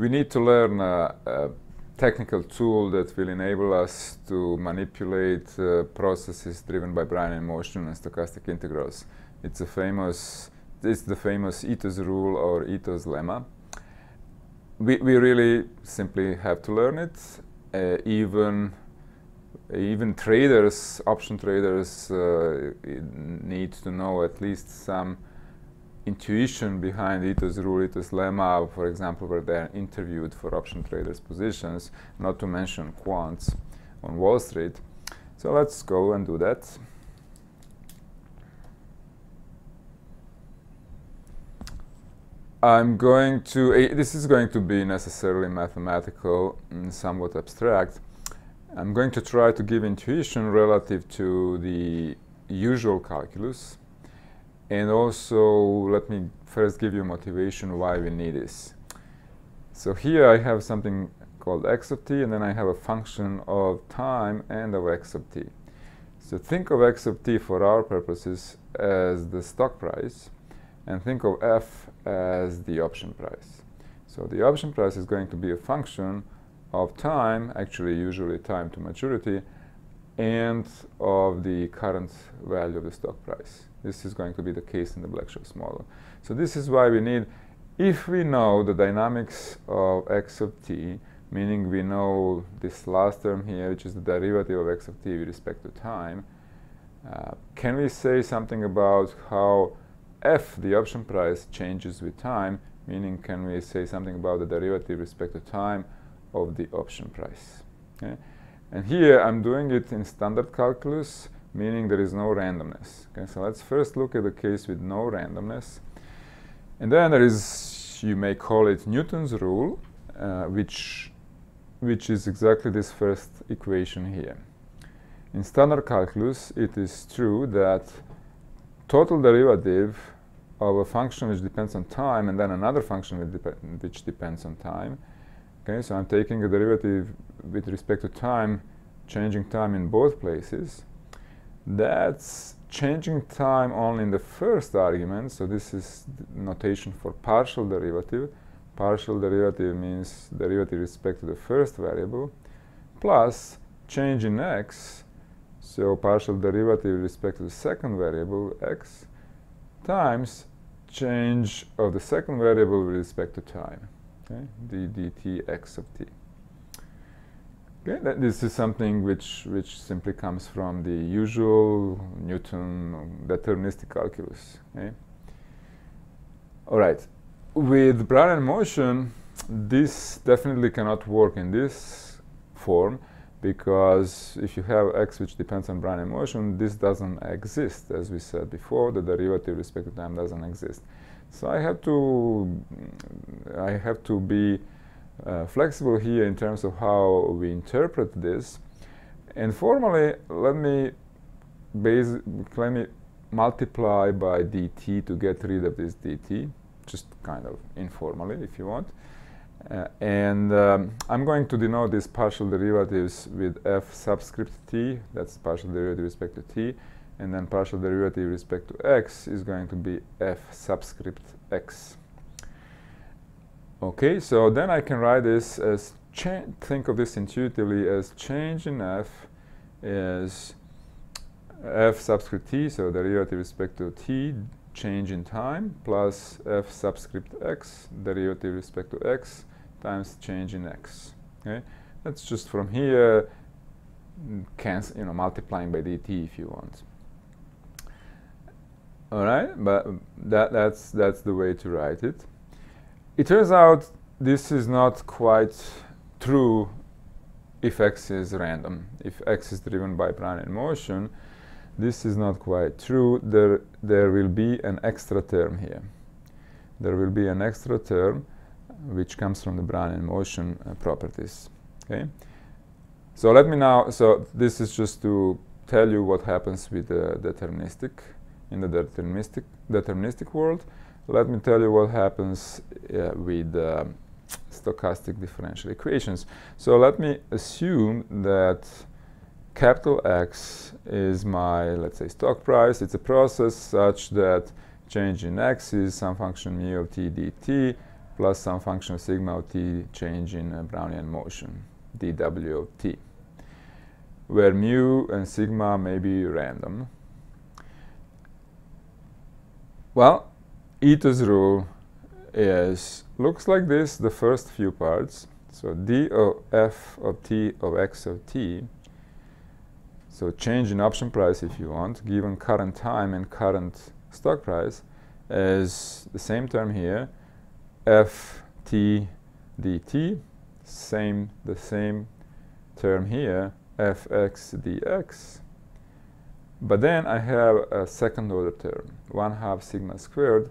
we need to learn a, a technical tool that will enable us to manipulate uh, processes driven by Brownian motion and stochastic integrals. It's a famous, it's the famous Ito's rule or Ito's lemma. We, we really simply have to learn it. Uh, even even traders, option traders, uh, need to know at least some intuition behind Ito's rule, Ito's lemma, for example, where they're interviewed for option traders positions, not to mention quants on Wall Street. So let's go and do that. I'm going to, uh, this is going to be necessarily mathematical and somewhat abstract. I'm going to try to give intuition relative to the usual calculus and also let me first give you motivation why we need this. So here I have something called x of t and then I have a function of time and of x of t. So think of x of t for our purposes as the stock price and think of f as the option price. So the option price is going to be a function of time, actually usually time to maturity, and of the current value of the stock price. This is going to be the case in the Black-Scholes model. So this is why we need, if we know the dynamics of x of t, meaning we know this last term here, which is the derivative of x of t with respect to time, uh, can we say something about how f, the option price, changes with time, meaning can we say something about the derivative with respect to time of the option price. Okay? And here I'm doing it in standard calculus, meaning there is no randomness. Okay, so let's first look at the case with no randomness. And then there is, you may call it Newton's rule, uh, which, which is exactly this first equation here. In standard calculus, it is true that total derivative of a function which depends on time and then another function which, which depends on time Okay, so I'm taking a derivative with respect to time, changing time in both places. That's changing time only in the first argument, so this is notation for partial derivative. Partial derivative means derivative respect to the first variable, plus change in x, so partial derivative respect to the second variable, x, times change of the second variable with respect to time okay, d dt x of t. Okay, this is something which which simply comes from the usual Newton deterministic calculus. Okay. All right, with Brownian motion, this definitely cannot work in this form because if you have x which depends on Brownian motion, this doesn't exist. As we said before, the derivative respect to time doesn't exist. So I have to, I have to be uh, flexible here in terms of how we interpret this. And formally, let me base, let me multiply by dt to get rid of this dt, just kind of informally if you want. Uh, and um, I'm going to denote these partial derivatives with f subscript t, that's partial derivative respect to t, and then partial derivative respect to x is going to be f subscript x. Okay, so then I can write this as, think of this intuitively as change in f is f subscript t, so derivative respect to t, change in time, plus f subscript x, derivative respect to x, times change in x. Okay, that's just from here, cancel, you know, multiplying by dt if you want. All right, but that, that's, that's the way to write it. It turns out this is not quite true if x is random. If x is driven by Brownian motion, this is not quite true. There, there will be an extra term here. There will be an extra term which comes from the Brownian motion uh, properties. Okay. So let me now, so this is just to tell you what happens with the deterministic in the deterministic, deterministic world. Let me tell you what happens uh, with uh, stochastic differential equations. So let me assume that capital X is my, let's say, stock price. It's a process such that change in X is some function mu of t dt plus some function sigma of t change in uh, Brownian motion, dw of t, where mu and sigma may be random. Well, Ito's rule is looks like this the first few parts. So d of f of t of x of t. So change in option price if you want, given current time and current stock price, is the same term here, f t dt, same the same term here, fx dx. But then I have a second order term, 1 half sigma squared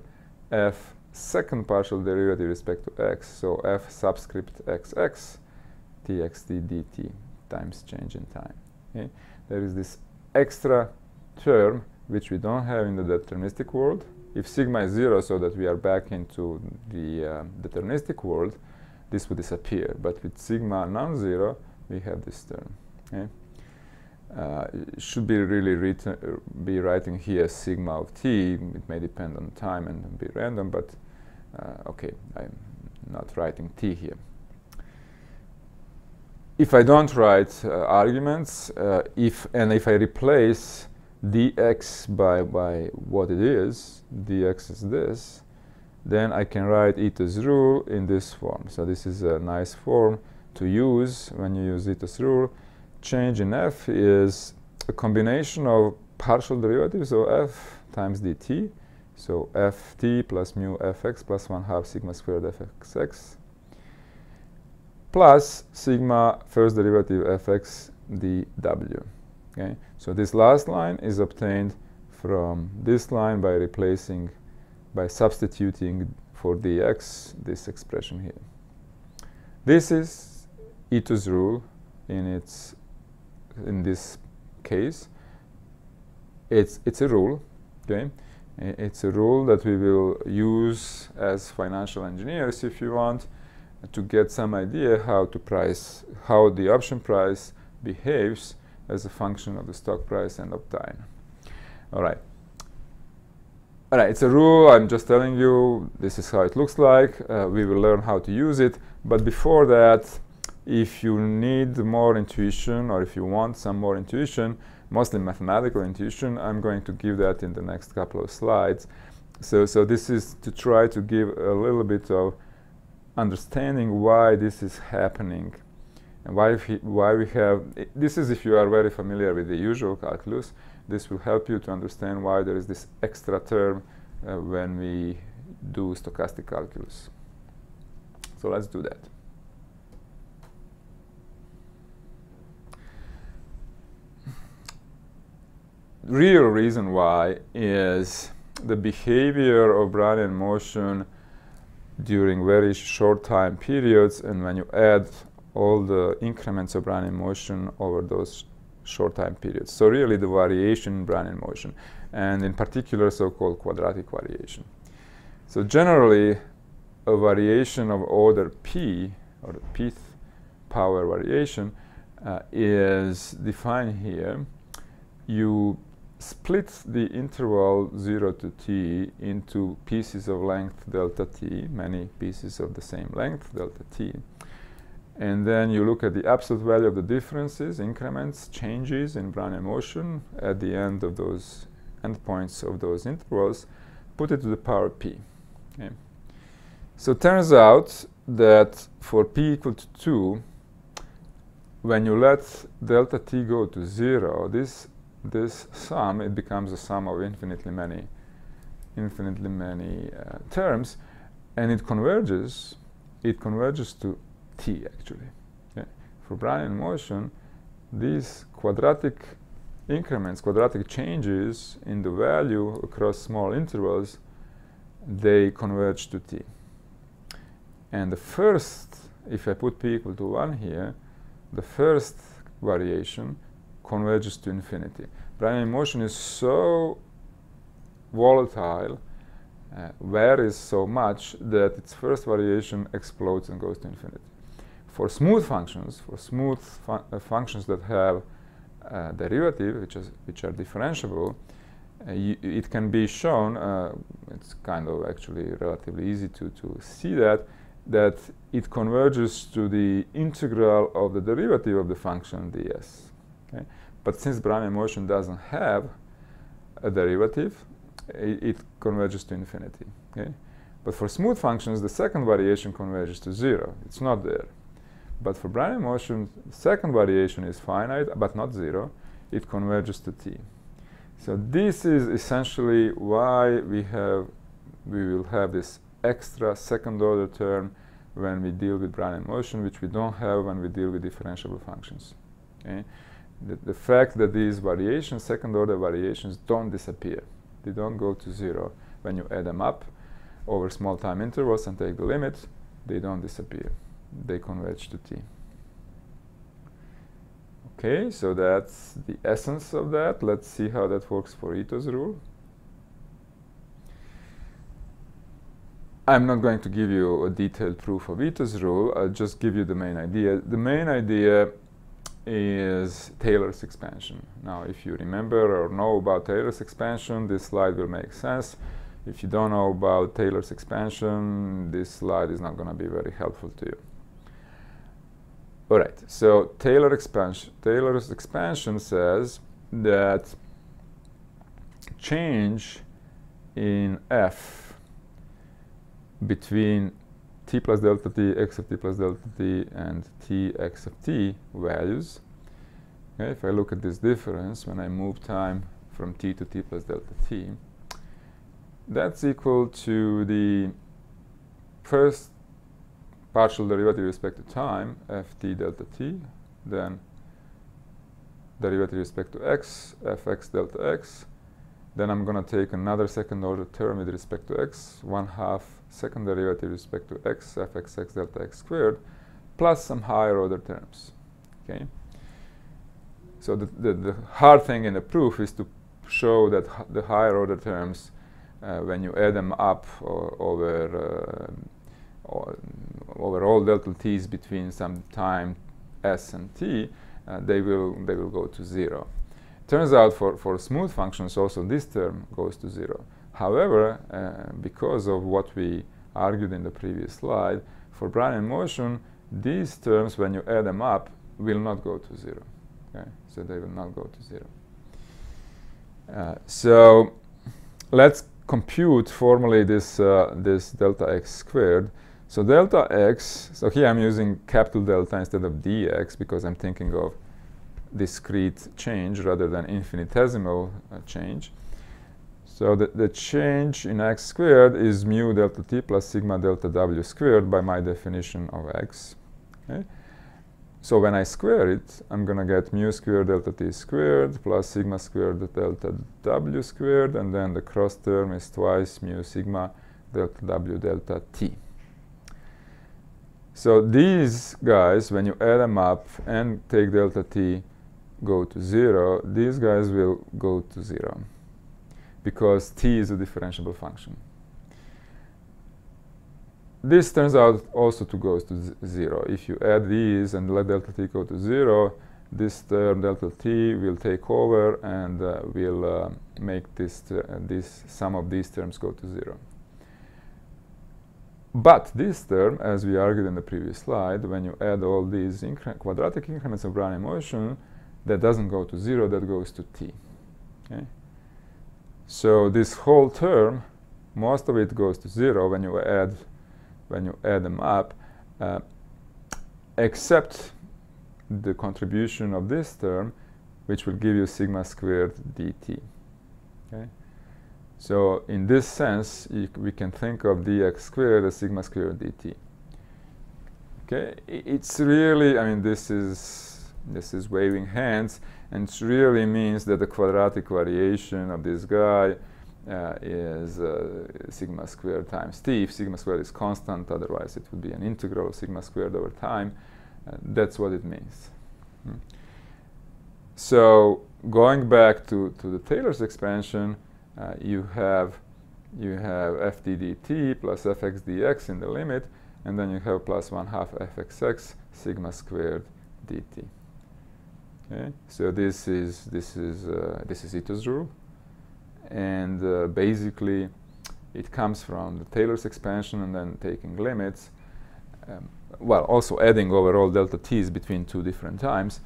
f second partial derivative respect to x, so f subscript xx txt dt times change in time. Okay? There is this extra term which we don't have in the deterministic world. If sigma is zero, so that we are back into the uh, deterministic world, this would disappear. But with sigma non-zero, we have this term. Okay? Uh, should be really written, uh, be writing here sigma of t. It may depend on time and be random, but uh, okay, I'm not writing t here. If I don't write uh, arguments, uh, if and if I replace dx by by what it is, dx is this, then I can write Ito's rule in this form. So this is a nice form to use when you use Ito's rule change in f is a combination of partial derivatives of f times dt. So ft plus mu fx plus 1 half sigma squared fxx plus sigma first derivative fx dw. Okay? So this last line is obtained from this line by replacing, by substituting for dx this expression here. This is Ito's rule in its in this case. It's, it's a rule, okay? It's a rule that we will use as financial engineers, if you want, to get some idea how to price, how the option price behaves as a function of the stock price and of time. All right. All right, it's a rule. I'm just telling you this is how it looks like. Uh, we will learn how to use it. But before that, if you need more intuition or if you want some more intuition, mostly mathematical intuition, I'm going to give that in the next couple of slides. So, so this is to try to give a little bit of understanding why this is happening and why, why we have, this is if you are very familiar with the usual calculus, this will help you to understand why there is this extra term uh, when we do stochastic calculus. So let's do that. Real reason why is the behavior of Brownian motion during very short time periods and when you add all the increments of Brownian motion over those short time periods. So really the variation in Brownian motion and in particular so-called quadratic variation. So generally a variation of order p or pth power variation uh, is defined here. You split the interval 0 to t into pieces of length delta t, many pieces of the same length, delta t. And then you look at the absolute value of the differences, increments, changes in Brownian motion at the end of those endpoints of those intervals, put it to the power p. So it turns out that for p equal to 2, when you let delta t go to 0, this this sum, it becomes a sum of infinitely many, infinitely many uh, terms, and it converges, it converges to t actually. Okay? For Brownian motion, these quadratic increments, quadratic changes in the value across small intervals, they converge to t. And the first, if I put p equal to 1 here, the first variation converges to infinity. Brownian motion is so volatile, uh, varies so much that its first variation explodes and goes to infinity. For smooth functions, for smooth fun uh, functions that have uh, derivative, which, is, which are differentiable, uh, it can be shown, uh, it's kind of actually relatively easy to, to see that, that it converges to the integral of the derivative of the function ds. But since Brownian motion doesn't have a derivative, it, it converges to infinity. Okay? But for smooth functions, the second variation converges to zero. It's not there. But for Brownian motion, the second variation is finite, but not zero. It converges to t. So this is essentially why we have, we will have this extra second order term when we deal with Brownian motion, which we don't have when we deal with differentiable functions. Okay? The, the fact that these variations, second order variations, don't disappear. They don't go to zero when you add them up over small time intervals and take the limit, they don't disappear. They converge to t. Okay, so that's the essence of that. Let's see how that works for Ito's rule. I'm not going to give you a detailed proof of Ito's rule. I'll just give you the main idea. The main idea is Taylor's expansion. Now, if you remember or know about Taylor's expansion, this slide will make sense. If you don't know about Taylor's expansion, this slide is not going to be very helpful to you. All right, so Taylor expansion, Taylor's expansion says that change in f between t plus delta t, x of t plus delta t, and t x of t values. Okay, if I look at this difference, when I move time from t to t plus delta t, that's equal to the first partial derivative with respect to time, ft delta t, then derivative with respect to x, fx delta x. Then I'm going to take another second order term with respect to x, 1 half second derivative with respect to x, fxx delta x squared, plus some higher order terms. Okay. So the, the, the hard thing in the proof is to show that the higher order terms, uh, when you add them up over uh, over all delta t's between some time s and t, uh, they will they will go to zero. Turns out for for smooth functions also this term goes to zero. However, uh, because of what we argued in the previous slide, for Brownian motion, these terms when you add them up will not go to zero. Okay, so they will not go to zero. Uh, so let's compute formally this uh, this delta x squared. So delta x, so here I'm using capital delta instead of dx because I'm thinking of discrete change rather than infinitesimal uh, change. So the, the change in x squared is mu delta t plus sigma delta w squared by my definition of x. Okay? So when I square it, I'm going to get mu squared delta t squared plus sigma squared delta w squared, and then the cross term is twice mu sigma delta w delta t. So these guys, when you add them up and take delta t go to 0, these guys will go to 0 because t is a differentiable function. This turns out also to go to 0. If you add these and let delta t go to 0, this term delta t will take over and uh, will uh, make this, uh, this sum of these terms go to 0. But this term, as we argued in the previous slide, when you add all these incre quadratic increments of Brownian motion, that doesn't go to zero, that goes to t. Okay? So this whole term, most of it goes to zero when you add, when you add them up, uh, except the contribution of this term, which will give you sigma squared dt. Okay? So in this sense, we can think of dx squared as sigma squared dt. Okay, it's really, I mean, this is this is waving hands, and it really means that the quadratic variation of this guy uh, is uh, sigma squared times t. If sigma squared is constant, otherwise it would be an integral of sigma squared over time. Uh, that's what it means. Hmm. So going back to, to the Taylor's expansion, uh, you have you have f d dt plus fx dx in the limit, and then you have plus 1 half fxx sigma squared dt. Okay? So this is this is uh, this is Ito's rule, and uh, basically it comes from the Taylor's expansion and then taking limits. um, well, also adding over all delta t's between two different times,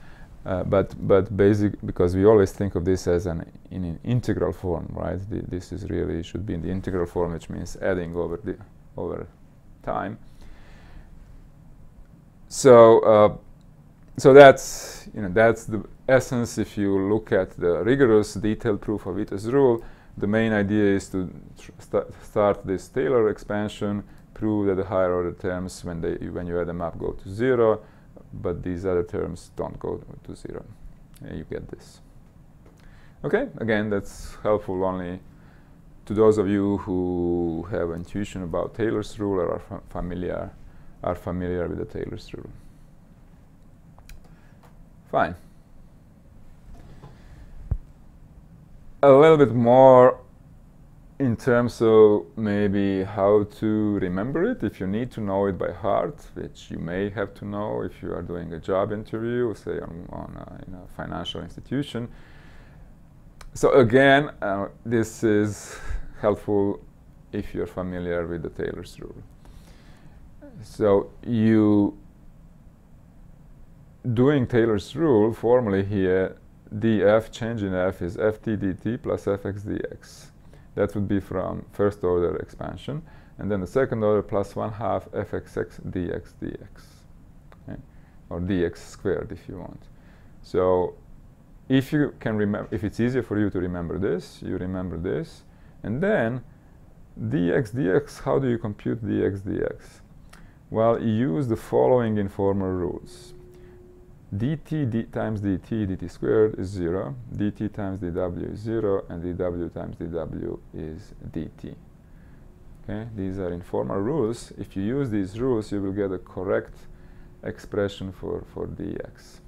uh, but but basic because we always think of this as an in an integral form, right? The, this is really should be in the integral form, which means adding over the over time. So uh, so that's you know that's the essence. If you look at the rigorous detailed proof of Ito's rule, the main idea is to st start this Taylor expansion, prove that the higher order terms when they when you add them up go to zero but these other terms don't go to zero. And you get this. Okay, again, that's helpful only to those of you who have intuition about Taylor's rule or are fa familiar are familiar with the Taylor's rule. Fine. A little bit more in terms of maybe how to remember it, if you need to know it by heart, which you may have to know if you are doing a job interview, say on, on a, in a financial institution. So again, uh, this is helpful if you're familiar with the Taylor's rule. So you doing Taylor's rule formally here, df change in f is ft dt plus fx dx that would be from first order expansion. And then the second order plus 1 half fxx dx dx. Okay? Or dx squared if you want. So if you can remember, if it's easier for you to remember this, you remember this. And then dx dx, how do you compute dx dx? Well, you use the following informal rules dt d times dt dt squared is 0, dt times dw is 0, and dw times dw is dt. Okay, these are informal rules. If you use these rules, you will get a correct expression for, for dx.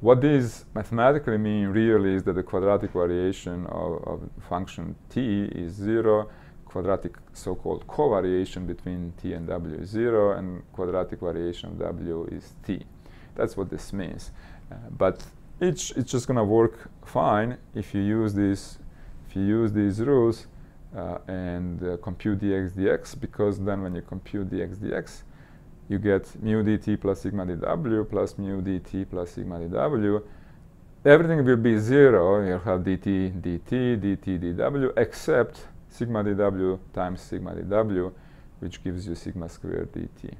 What these mathematically mean really is that the quadratic variation of, of function t is 0, quadratic so-called covariation between t and w is 0, and quadratic variation of w is t. That's what this means. Uh, but it's, it's just going to work fine if you use these, if you use these rules uh, and uh, compute dx dx, because then when you compute dx dx, you get mu dt plus sigma dw plus mu dt plus sigma dw. Everything will be zero. You'll have dt dt, dt dw, except sigma dw times sigma dw, which gives you sigma squared dt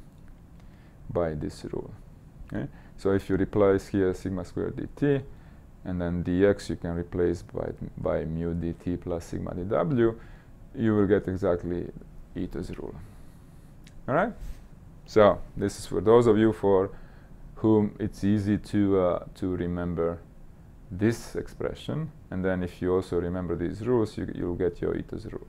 by this rule. Okay? So if you replace here sigma squared dt, and then dx you can replace by, by mu dt plus sigma dw, you will get exactly Ito's rule. All right? So this is for those of you for whom it's easy to, uh, to remember this expression. And then if you also remember these rules, you, you'll get your Ito's rule.